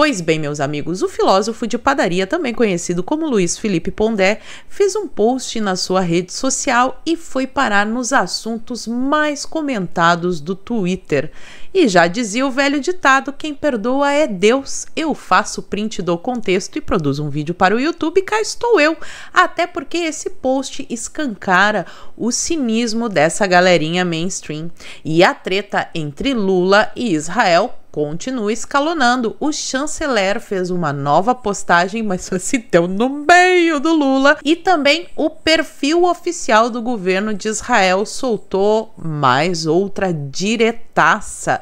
Pois bem, meus amigos, o filósofo de padaria, também conhecido como Luiz Felipe Pondé, fez um post na sua rede social e foi parar nos assuntos mais comentados do Twitter. E já dizia o velho ditado: quem perdoa é Deus. Eu faço print do contexto e produzo um vídeo para o YouTube e cá estou eu. Até porque esse post escancara o cinismo dessa galerinha mainstream. E a treta entre Lula e Israel continua escalonando. O chanceler fez uma nova postagem, mas só se deu no meio do Lula. E também o perfil oficial do governo de Israel soltou mais outra diretaça.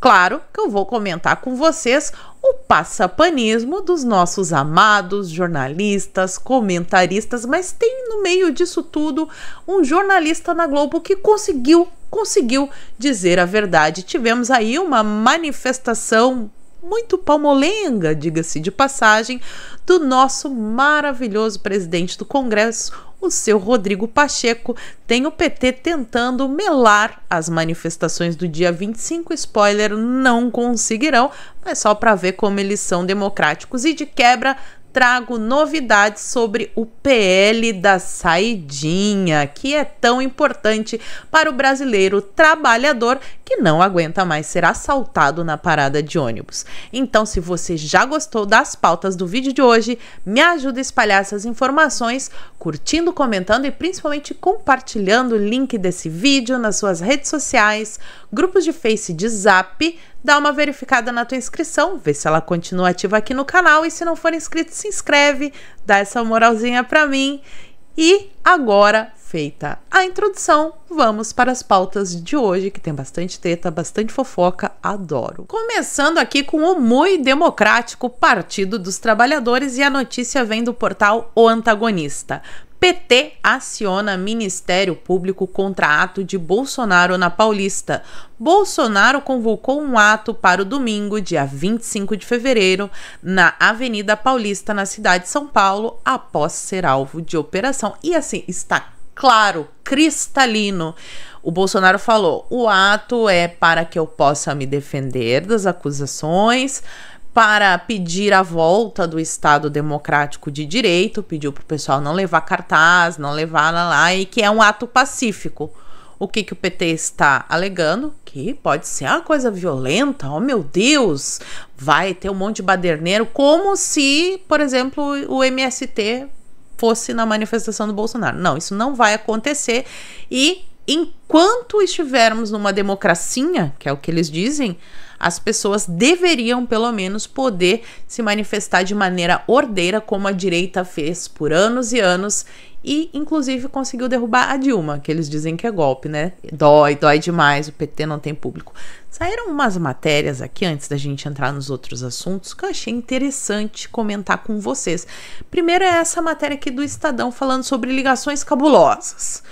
Claro que eu vou comentar com vocês o passapanismo dos nossos amados jornalistas, comentaristas, mas tem no meio disso tudo um jornalista na Globo que conseguiu conseguiu dizer a verdade. Tivemos aí uma manifestação muito palmolenga, diga-se de passagem, do nosso maravilhoso presidente do Congresso, o seu Rodrigo Pacheco. Tem o PT tentando melar as manifestações do dia 25. Spoiler, não conseguirão, mas só para ver como eles são democráticos. E de quebra, trago novidades sobre o PL da saidinha, que é tão importante para o brasileiro trabalhador que não aguenta mais ser assaltado na parada de ônibus. Então, se você já gostou das pautas do vídeo de hoje, me ajuda a espalhar essas informações, curtindo, comentando e principalmente compartilhando o link desse vídeo nas suas redes sociais, grupos de Face de Zap dá uma verificada na tua inscrição, vê se ela continua ativa aqui no canal e se não for inscrito, se inscreve, dá essa moralzinha para mim. E agora, feita a introdução, vamos para as pautas de hoje, que tem bastante teta, bastante fofoca, adoro. Começando aqui com o muito democrático Partido dos Trabalhadores e a notícia vem do portal O Antagonista. PT aciona Ministério Público contra ato de Bolsonaro na Paulista. Bolsonaro convocou um ato para o domingo, dia 25 de fevereiro, na Avenida Paulista, na cidade de São Paulo, após ser alvo de operação. E assim, está claro, cristalino. O Bolsonaro falou: o ato é para que eu possa me defender das acusações para pedir a volta do Estado Democrático de Direito, pediu para o pessoal não levar cartaz, não levar lá, lá, e que é um ato pacífico. O que, que o PT está alegando? Que pode ser uma coisa violenta, oh meu Deus, vai ter um monte de baderneiro, como se, por exemplo, o MST fosse na manifestação do Bolsonaro. Não, isso não vai acontecer. E enquanto estivermos numa democracia, que é o que eles dizem, as pessoas deveriam, pelo menos, poder se manifestar de maneira ordeira, como a direita fez por anos e anos e, inclusive, conseguiu derrubar a Dilma, que eles dizem que é golpe, né? Dói, dói demais, o PT não tem público. Saíram umas matérias aqui, antes da gente entrar nos outros assuntos, que eu achei interessante comentar com vocês. Primeiro é essa matéria aqui do Estadão falando sobre ligações cabulosas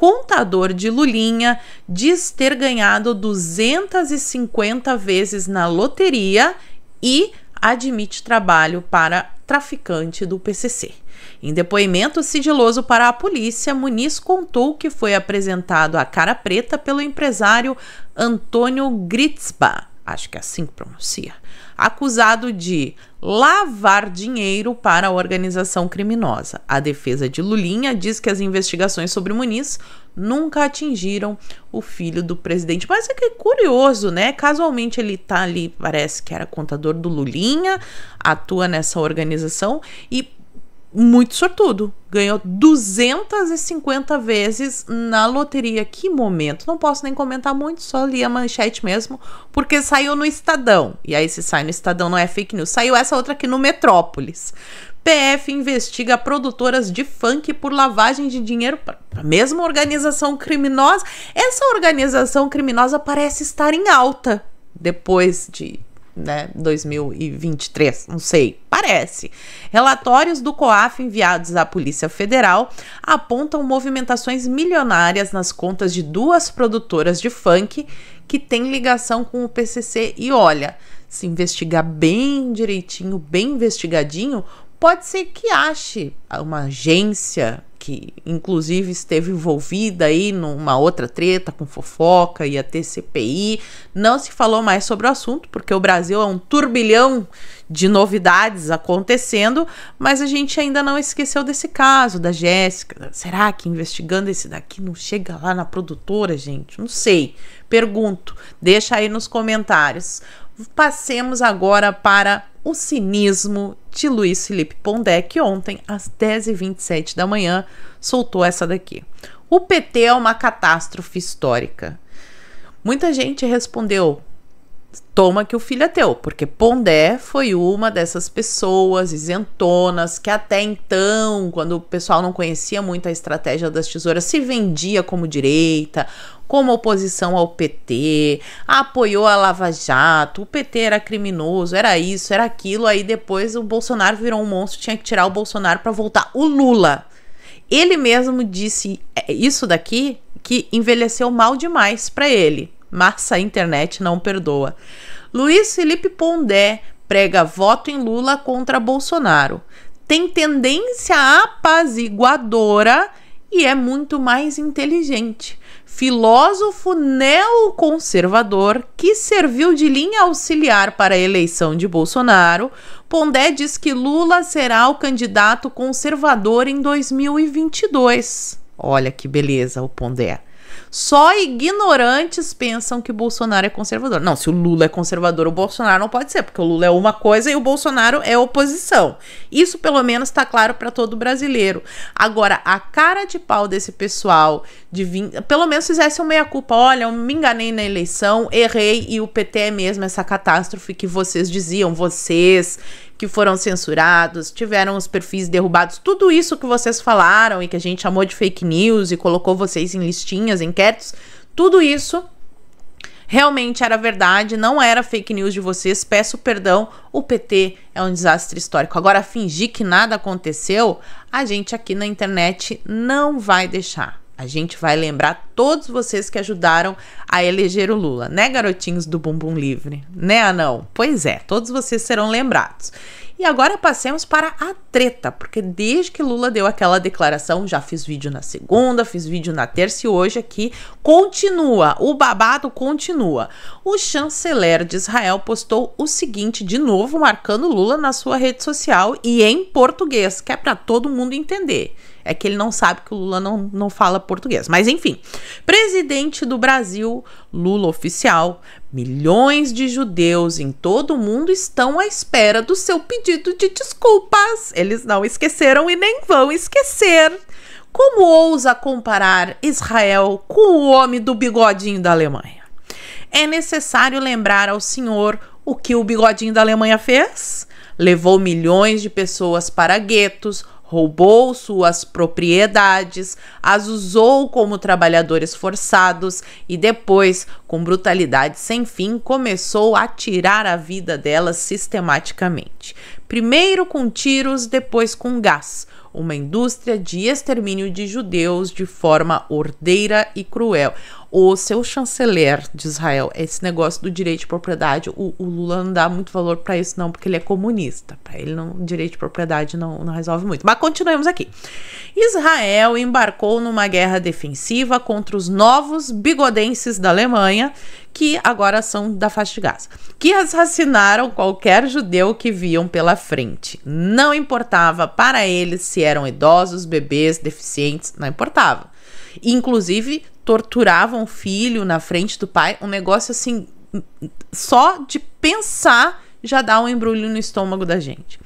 contador de Lulinha diz ter ganhado 250 vezes na loteria e admite trabalho para traficante do PCC. Em depoimento sigiloso para a polícia, Muniz contou que foi apresentado à cara preta pelo empresário Antônio Gritzba, acho que é assim que pronuncia, acusado de lavar dinheiro para a organização criminosa. A defesa de Lulinha diz que as investigações sobre Muniz nunca atingiram o filho do presidente. Mas é que é curioso, né? Casualmente ele tá ali, parece que era contador do Lulinha, atua nessa organização e muito sortudo. Ganhou 250 vezes na loteria. Que momento! Não posso nem comentar muito, só li a manchete mesmo, porque saiu no Estadão. E aí, se sai no Estadão, não é fake news. Saiu essa outra aqui no Metrópolis. PF investiga produtoras de funk por lavagem de dinheiro para a mesma organização criminosa. Essa organização criminosa parece estar em alta depois de né, 2023, não sei, parece. Relatórios do COAF enviados à Polícia Federal apontam movimentações milionárias nas contas de duas produtoras de funk que têm ligação com o PCC. E olha, se investigar bem direitinho, bem investigadinho, pode ser que ache uma agência que inclusive esteve envolvida aí numa outra treta com fofoca, ia ter CPI. Não se falou mais sobre o assunto, porque o Brasil é um turbilhão de novidades acontecendo, mas a gente ainda não esqueceu desse caso da Jéssica. Será que investigando esse daqui não chega lá na produtora, gente? Não sei. Pergunto. Deixa aí nos comentários. Passemos agora para o cinismo de Luiz Felipe Pondé, que ontem, às 10h27 da manhã, soltou essa daqui. O PT é uma catástrofe histórica. Muita gente respondeu: toma que o filho é teu, porque Pondé foi uma dessas pessoas isentonas que até então, quando o pessoal não conhecia muito a estratégia das tesouras, se vendia como direita, como oposição ao PT, apoiou a Lava Jato, o PT era criminoso, era isso, era aquilo, aí depois o Bolsonaro virou um monstro, tinha que tirar o Bolsonaro para voltar. O Lula, ele mesmo disse é, isso daqui que envelheceu mal demais para ele, mas a internet não perdoa. Luiz Felipe Pondé prega voto em Lula contra Bolsonaro. Tem tendência apaziguadora e é muito mais inteligente filósofo neoconservador que serviu de linha auxiliar para a eleição de Bolsonaro, Pondé diz que Lula será o candidato conservador em 2022. Olha que beleza o Pondé. Só ignorantes pensam que Bolsonaro é conservador. Não, se o Lula é conservador, o Bolsonaro não pode ser, porque o Lula é uma coisa e o Bolsonaro é oposição. Isso pelo menos está claro para todo brasileiro. Agora, a cara de pau desse pessoal de vir, pelo menos fizesse uma meia-culpa. Olha, eu me enganei na eleição, errei e o PT é mesmo essa catástrofe que vocês diziam, vocês que foram censurados, tiveram os perfis derrubados, tudo isso que vocês falaram e que a gente chamou de fake news e colocou vocês em listinhas, enquetes, tudo isso realmente era verdade, não era fake news de vocês. Peço perdão, o PT é um desastre histórico. Agora, fingir que nada aconteceu, a gente aqui na internet não vai deixar. A gente vai lembrar todos vocês que ajudaram a eleger o Lula, né, garotinhos do Bumbum Livre? Né, Anão? Pois é, todos vocês serão lembrados. E agora passemos para a treta, porque desde que Lula deu aquela declaração, já fiz vídeo na segunda, fiz vídeo na terça e hoje aqui continua, o babado continua. O chanceler de Israel postou o seguinte de novo, marcando Lula na sua rede social e em português, que é para todo mundo entender. É que ele não sabe que o Lula não, não fala português. Mas enfim, presidente do Brasil, Lula oficial, milhões de judeus em todo o mundo estão à espera do seu pedido de desculpas. Eles não esqueceram e nem vão esquecer. Como ousa comparar Israel com o homem do bigodinho da Alemanha? É necessário lembrar ao senhor o que o bigodinho da Alemanha fez? Levou milhões de pessoas para guetos, roubou suas propriedades, as usou como trabalhadores forçados e depois, com brutalidade sem fim, começou a tirar a vida delas sistematicamente. Primeiro com tiros, depois com gás uma indústria de extermínio de judeus de forma ordeira e cruel. O seu chanceler de Israel, esse negócio do direito de propriedade, o, o Lula não dá muito valor para isso, não, porque ele é comunista. Para ele, não, direito de propriedade não, não resolve muito. Mas continuemos aqui. Israel embarcou numa guerra defensiva contra os novos bigodenses da Alemanha, que agora são da faixa de Gaza, que assassinaram qualquer judeu que viam pela frente. Não importava para eles se eram idosos, bebês, deficientes, não importava. Inclusive, torturavam o filho na frente do pai, um negócio assim, só de pensar já dá um embrulho no estômago da gente.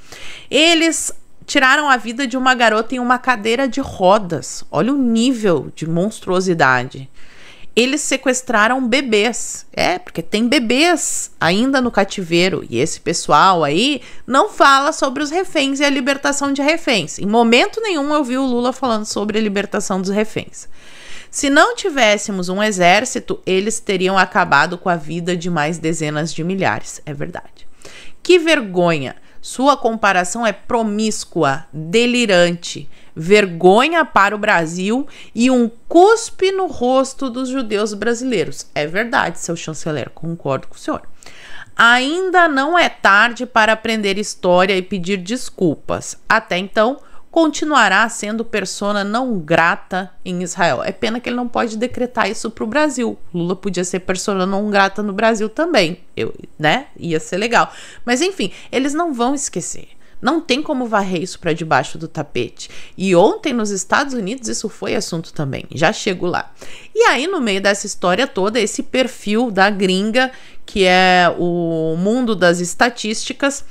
Eles tiraram a vida de uma garota em uma cadeira de rodas. Olha o nível de monstruosidade eles sequestraram bebês. É, porque tem bebês ainda no cativeiro. E esse pessoal aí não fala sobre os reféns e a libertação de reféns. Em momento nenhum eu vi o Lula falando sobre a libertação dos reféns. Se não tivéssemos um exército, eles teriam acabado com a vida de mais dezenas de milhares. É verdade. Que vergonha! Sua comparação é promíscua, delirante vergonha para o Brasil e um cuspe no rosto dos judeus brasileiros. É verdade, seu chanceler, concordo com o senhor. Ainda não é tarde para aprender história e pedir desculpas. Até então, continuará sendo persona não grata em Israel. É pena que ele não pode decretar isso para o Brasil. Lula podia ser persona não grata no Brasil também, eu, né? Ia ser legal. Mas enfim, eles não vão esquecer. Não tem como varrer isso para debaixo do tapete. E ontem nos Estados Unidos isso foi assunto também. Já chego lá. E aí no meio dessa história toda, esse perfil da gringa, que é o mundo das estatísticas,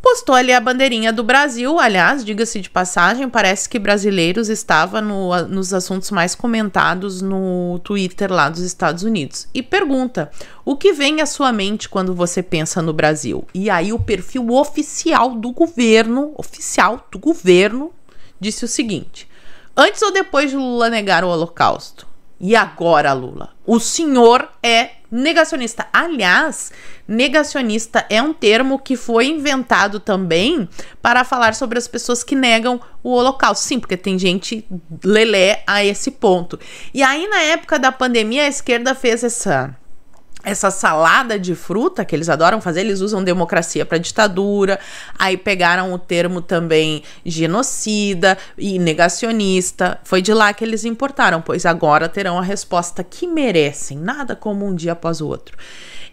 postou ali a bandeirinha do Brasil. Aliás, diga-se de passagem, parece que brasileiros estava no, nos assuntos mais comentados no Twitter lá dos Estados Unidos. E pergunta: o que vem à sua mente quando você pensa no Brasil? E aí o perfil oficial do governo, oficial do governo, disse o seguinte: antes ou depois de Lula negar o Holocausto? E agora, Lula? O senhor é negacionista. Aliás, negacionista é um termo que foi inventado também para falar sobre as pessoas que negam o Holocausto. Sim, porque tem gente lelé a esse ponto. E aí, na época da pandemia, a esquerda fez essa essa salada de fruta que eles adoram fazer, eles usam democracia para ditadura, aí pegaram o termo também genocida e negacionista. Foi de lá que eles importaram, pois agora terão a resposta que merecem, nada como um dia após o outro.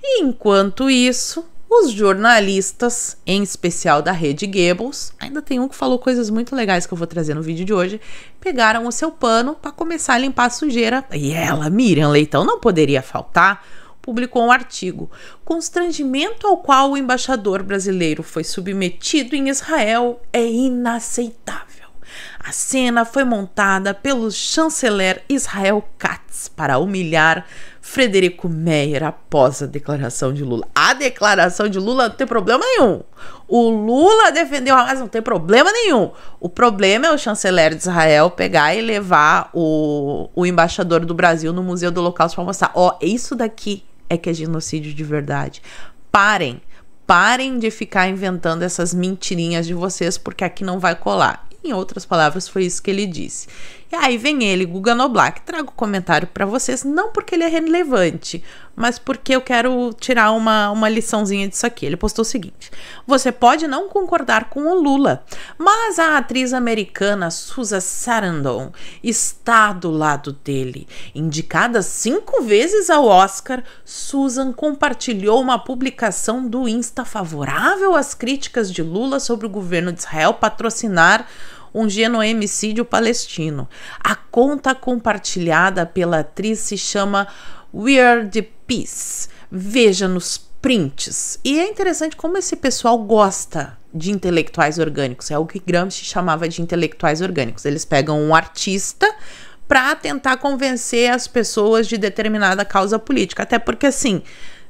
E enquanto isso, os jornalistas, em especial da rede Goebbels, ainda tem um que falou coisas muito legais que eu vou trazer no vídeo de hoje, pegaram o seu pano para começar a limpar a sujeira. E ela, Miriam Leitão, não poderia faltar publicou um artigo. Constrangimento ao qual o embaixador brasileiro foi submetido em Israel é inaceitável. A cena foi montada pelo chanceler Israel Katz para humilhar Frederico Meyer após a declaração de Lula. A declaração de Lula não tem problema nenhum. O Lula defendeu a Hamas, não tem problema nenhum. O problema é o chanceler de Israel pegar e levar o, o embaixador do Brasil no Museu do Holocausto para mostrar: ó, oh, isso daqui é que é genocídio de verdade. Parem, parem de ficar inventando essas mentirinhas de vocês, porque aqui não vai colar. Em outras palavras, foi isso que ele disse. E aí vem ele, Guga Noblar, trago o comentário para vocês, não porque ele é relevante, mas porque eu quero tirar uma, uma liçãozinha disso aqui. Ele postou o seguinte: Você pode não concordar com o Lula, mas a atriz americana Susan Sarandon está do lado dele. Indicada cinco vezes ao Oscar, Susan compartilhou uma publicação do Insta favorável às críticas de Lula sobre o governo de Israel patrocinar um genoemicídio palestino. A conta compartilhada pela atriz se chama Weird Peace. Veja nos prints. E é interessante como esse pessoal gosta de intelectuais orgânicos. É o que Gramsci chamava de intelectuais orgânicos. Eles pegam um artista para tentar convencer as pessoas de determinada causa política. Até porque, assim,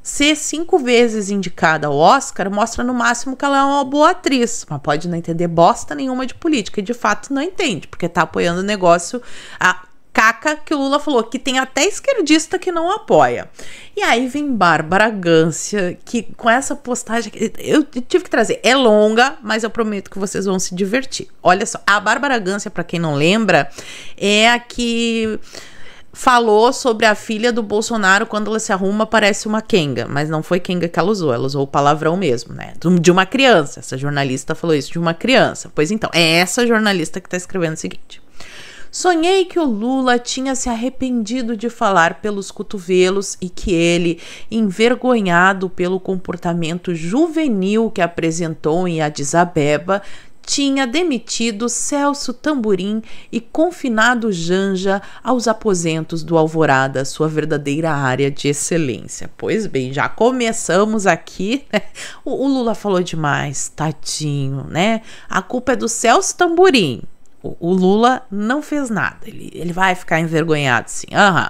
Ser cinco vezes indicada ao Oscar mostra no máximo que ela é uma boa atriz, mas pode não entender bosta nenhuma de política, e de fato não entende, porque tá apoiando o negócio, a caca que o Lula falou, que tem até esquerdista que não apoia. E aí vem Bárbara Gância, que com essa postagem, eu tive que trazer, é longa, mas eu prometo que vocês vão se divertir. Olha só, a Bárbara Gância, para quem não lembra, é a que falou sobre a filha do Bolsonaro quando ela se arruma parece uma Kenga, mas não foi Kenga que ela usou, ela usou o palavrão mesmo, né? De uma criança. Essa jornalista falou isso de uma criança. Pois então, é essa jornalista que está escrevendo o seguinte. Sonhei que o Lula tinha se arrependido de falar pelos cotovelos e que ele, envergonhado pelo comportamento juvenil que apresentou em Addis Abeba, tinha demitido Celso Tamborim e confinado Janja aos aposentos do Alvorada, sua verdadeira área de excelência. Pois bem, já começamos aqui. Né? O, o, Lula falou demais, tadinho, né? A culpa é do Celso Tamborim. O, o Lula não fez nada. Ele, ele vai ficar envergonhado, sim. Uhum.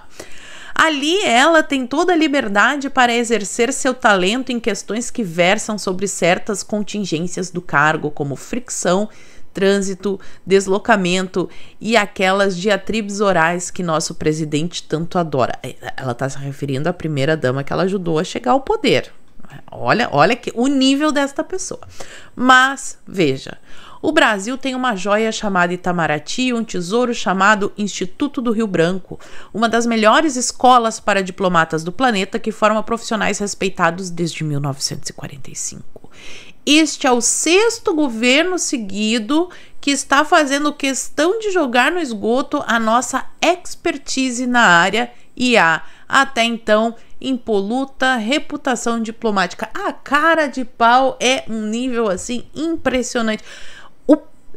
Ali ela tem toda a liberdade para exercer seu talento em questões que versam sobre certas contingências do cargo, como fricção, trânsito, deslocamento e aquelas diatribes orais que nosso presidente tanto adora. É, ela está se referindo à primeira dama que ela ajudou a chegar ao poder. Olha, olha que o nível desta pessoa. Mas veja, o Brasil tem uma joia chamada Itamaraty e um tesouro chamado Instituto do Rio Branco, uma das melhores escolas para diplomatas do planeta que forma profissionais respeitados desde 1945. Este é o sexto governo seguido que está fazendo questão de jogar no esgoto a nossa expertise na área e a, até então, impoluta reputação diplomática. A cara de pau é um nível assim impressionante.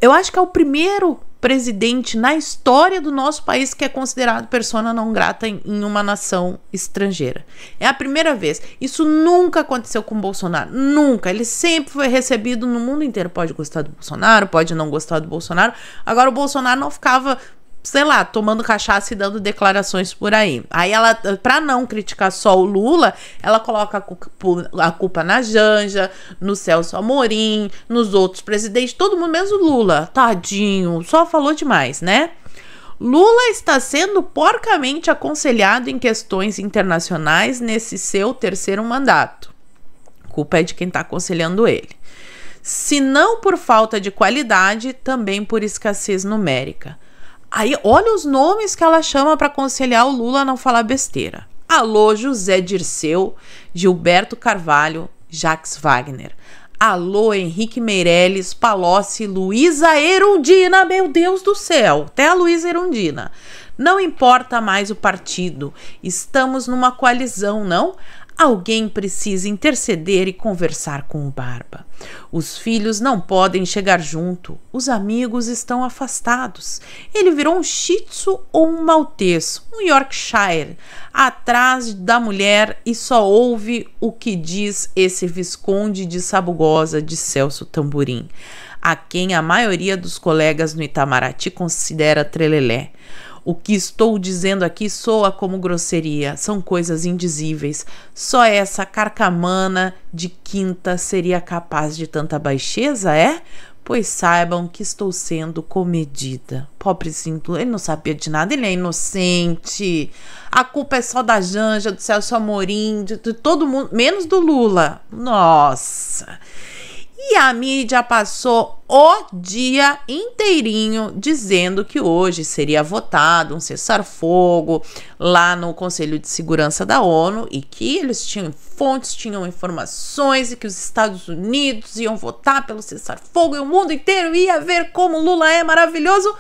Eu acho que é o primeiro presidente na história do nosso país que é considerado persona não grata em, em, uma nação estrangeira. É a primeira vez. Isso nunca aconteceu com Bolsonaro. Nunca. Ele sempre foi recebido no mundo inteiro. Pode gostar do Bolsonaro, pode não gostar do Bolsonaro. Agora, o Bolsonaro não ficava sei lá, tomando cachaça e dando declarações por aí. Aí ela, para não criticar só o Lula, ela coloca a culpa, na Janja, no Celso Amorim, nos outros presidentes, todo mundo, mesmo o Lula. Tadinho, só falou demais, né? Lula está sendo porcamente aconselhado em questões internacionais nesse seu terceiro mandato. Culpa é de quem está aconselhando ele. Se não por falta de qualidade, também por escassez numérica. Aí, olha os nomes que ela chama para aconselhar o Lula a não falar besteira. Alô, José Dirceu, Gilberto Carvalho, Jacques Wagner. Alô, Henrique Meirelles, Palocci, Luísa Erundina. Meu Deus do céu, até a Luísa Erundina. Não importa mais o partido, estamos numa coalizão, não? Alguém precisa interceder e conversar com o Barba. Os filhos não podem chegar junto, os amigos estão afastados. Ele virou um Shih Tzu ou um Maltês, um Yorkshire, atrás da mulher e só ouve o que diz esse Visconde de Sabugosa de Celso Tamborim, a quem a maioria dos colegas no Itamaraty considera trelelé. O que estou dizendo aqui soa como grosseria, são coisas indizíveis. Só essa carcamana de quinta seria capaz de tanta baixeza, é? Pois saibam que estou sendo comedida. Pobrezinho, ele não sabia de nada, ele é inocente. A culpa é só da Janja, do Celso Amorim, de, de todo mundo, menos do Lula. Nossa. E a mídia passou o dia inteirinho dizendo que hoje seria votado um cessar-fogo lá no Conselho de Segurança da ONU e que eles tinham fontes, tinham informações e que os Estados Unidos iam votar pelo cessar-fogo e o mundo inteiro ia ver como Lula é maravilhoso.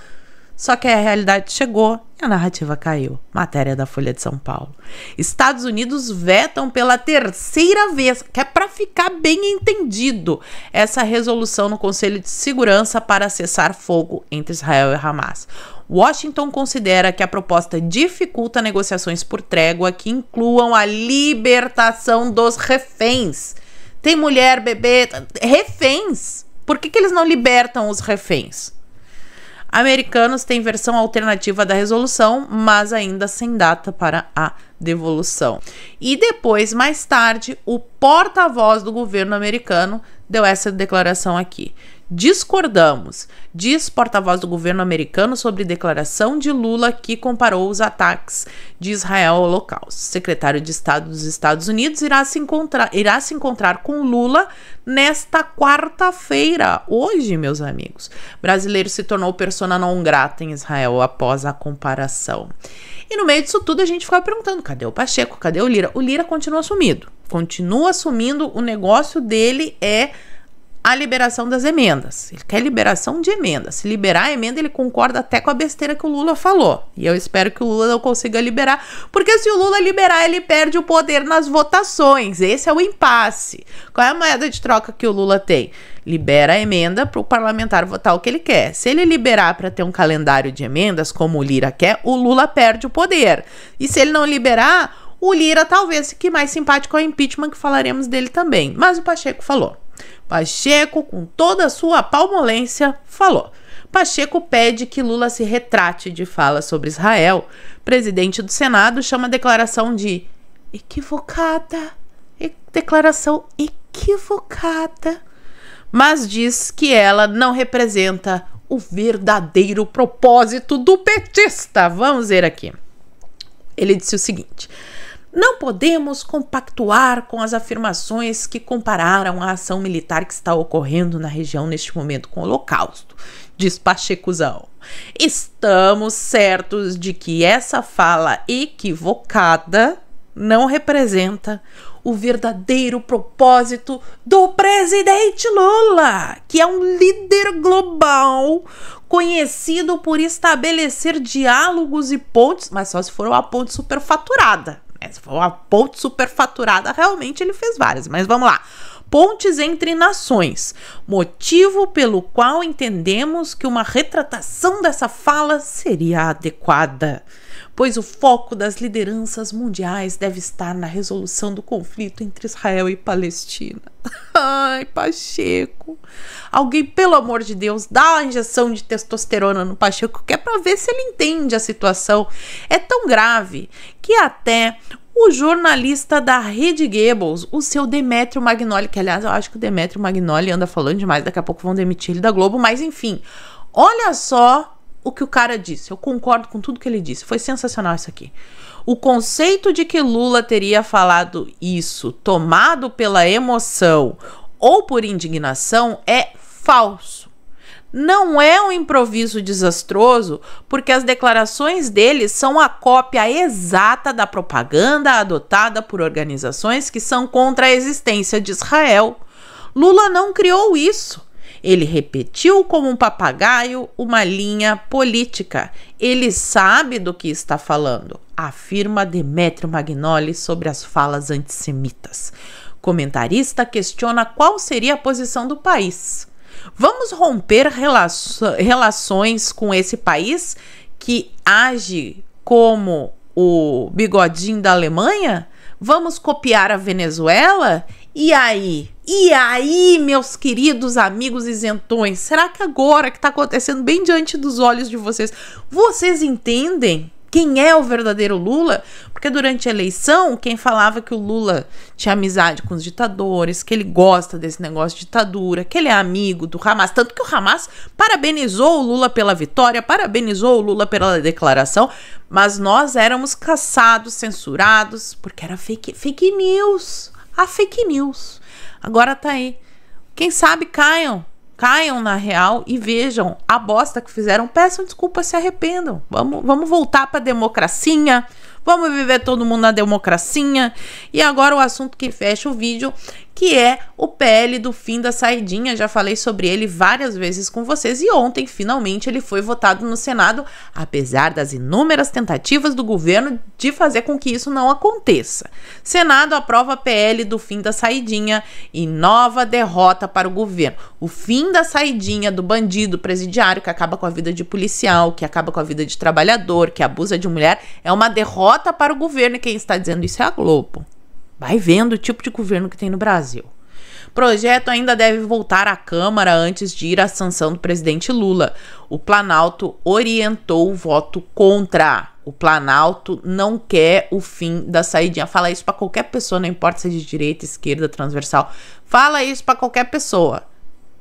Só que a realidade chegou e a narrativa caiu. Matéria da Folha de São Paulo. Estados Unidos vetam pela terceira vez, que é para ficar bem entendido, essa resolução no Conselho de Segurança para cessar fogo entre Israel e Hamas. Washington considera que a proposta dificulta negociações por trégua que incluam a libertação dos reféns. Tem mulher, bebê, reféns. Por que, que eles não libertam os reféns? Americanos têm versão alternativa da resolução, mas ainda sem data para a devolução. E depois, mais tarde, o porta-voz do governo americano deu essa declaração aqui. Discordamos, diz porta-voz do governo americano sobre declaração de Lula que comparou os ataques de Israel ao Holocausto. Secretário de Estado dos Estados Unidos irá se encontrar, irá se encontrar com Lula nesta quarta-feira, hoje, meus amigos. Brasileiro se tornou persona não grata em Israel após a comparação. E no meio disso tudo a gente ficava perguntando: cadê o Pacheco? Cadê o Lira? O Lira continua sumido. Continua assumindo, o negócio dele é a liberação das emendas. Ele quer liberação de emendas. Se liberar a emenda, ele concorda até com a besteira que o Lula falou. E eu espero que o Lula não consiga liberar, porque se o Lula liberar, ele perde o poder nas votações. Esse é o impasse. Qual é a moeda de troca que o Lula tem? Libera a emenda para o parlamentar votar o que ele quer. Se ele liberar para ter um calendário de emendas, como o Lira quer, o Lula perde o poder. E se ele não liberar, o Lira talvez fique mais simpático ao impeachment, que falaremos dele também. Mas o Pacheco falou. Pacheco, com toda a sua palmolência, falou. Pacheco pede que Lula se retrate de fala sobre Israel. Presidente do Senado chama a declaração de equivocada. Declaração equivocada. Mas diz que ela não representa o verdadeiro propósito do petista. Vamos ver aqui. Ele disse o seguinte: não podemos compactuar com as afirmações que compararam a ação militar que está ocorrendo na região neste momento com o Holocausto, diz Pachecuzão. Estamos certos de que essa fala equivocada não representa o verdadeiro propósito do presidente Lula, que é um líder global conhecido por estabelecer diálogos e pontes, mas só se for uma ponte superfaturada. Se for uma ponte superfaturada, realmente ele fez várias, mas vamos lá. Pontes entre nações, motivo pelo qual entendemos que uma retratação dessa fala seria adequada pois o foco das lideranças mundiais deve estar na resolução do conflito entre Israel e Palestina. Ai, Pacheco. Alguém, pelo amor de Deus, dá uma injeção de testosterona no Pacheco, que é para ver se ele entende a situação. É tão grave que até o jornalista da Rede Goebbels, o seu Demetrio Magnoli, que aliás eu acho que o Demetrio Magnoli anda falando demais, daqui a pouco vão demitir ele da Globo, mas enfim, olha só o que o cara disse. Eu concordo com tudo que ele disse. Foi sensacional isso aqui. O conceito de que Lula teria falado isso tomado pela emoção ou por indignação é falso. Não é um improviso desastroso, porque as declarações dele são a cópia exata da propaganda adotada por organizações que são contra a existência de Israel. Lula não criou isso. Ele repetiu como um papagaio uma linha política. Ele sabe do que está falando, afirma Demetrio Magnoli sobre as falas antissemitas. Comentarista questiona qual seria a posição do país. Vamos romper relações com esse país que age como o bigodinho da Alemanha? Vamos copiar a Venezuela? E aí? E aí, meus queridos amigos isentões, será que agora que está acontecendo bem diante dos olhos de vocês, vocês entendem quem é o verdadeiro Lula? Porque durante a eleição, quem falava que o Lula tinha amizade com os ditadores, que ele gosta desse negócio de ditadura, que ele é amigo do Hamas, tanto que o Hamas parabenizou o Lula pela vitória, parabenizou o Lula pela declaração, mas nós éramos caçados, censurados, porque era fake, fake news a fake news. Agora tá aí. Quem sabe caiam, caiam na real e vejam a bosta que fizeram, peçam desculpa, se arrependam. Vamos, vamos voltar para democracia, vamos viver todo mundo na democracia. E agora o assunto que fecha o vídeo que é o PL do fim da saidinha. Já falei sobre ele várias vezes com vocês e ontem, finalmente, ele foi votado no Senado, apesar das inúmeras tentativas do governo de fazer com que isso não aconteça. Senado aprova PL do fim da saidinha e nova derrota para o governo. O fim da saidinha do bandido presidiário que acaba com a vida de policial, que acaba com a vida de trabalhador, que abusa de mulher, é uma derrota para o governo e quem está dizendo isso é a Globo. Vai vendo o tipo de governo que tem no Brasil. Projeto ainda deve voltar à Câmara antes de ir à sanção do presidente Lula. O Planalto orientou o voto contra. O Planalto não quer o fim da saidinha. Fala isso para qualquer pessoa, não importa se é de direita, esquerda, transversal. Fala isso para qualquer pessoa.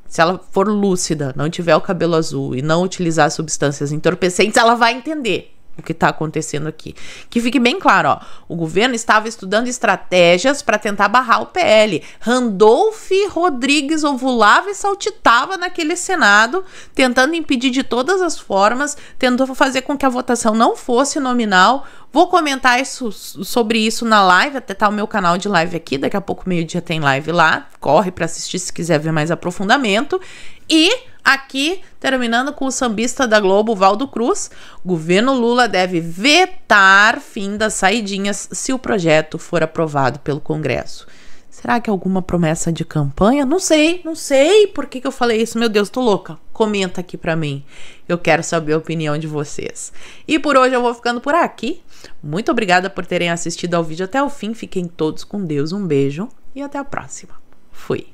Se ela for lúcida, não tiver o cabelo azul e não utilizar substâncias entorpecentes, ela vai entender o que está acontecendo aqui. Que fique bem claro, ó, o governo estava estudando estratégias para tentar barrar o PL. Randolph Rodrigues ovulava e saltitava naquele Senado, tentando impedir de todas as formas, tentando fazer com que a votação não fosse nominal. Vou comentar isso, sobre isso na live, até tá o meu canal de live aqui, daqui a pouco meio-dia tem live lá. Corre para assistir se quiser ver mais aprofundamento. E Aqui, terminando com o sambista da Globo, Valdo Cruz, governo Lula deve vetar fim das saidinhas se o projeto for aprovado pelo Congresso. Será que é alguma promessa de campanha? Não sei, não sei por que, que eu falei isso. Meu Deus, tô louca. Comenta aqui pra mim. Eu quero saber a opinião de vocês. E por hoje eu vou ficando por aqui. Muito obrigada por terem assistido ao vídeo até o fim. Fiquem todos com Deus. Um beijo e até a próxima. Fui.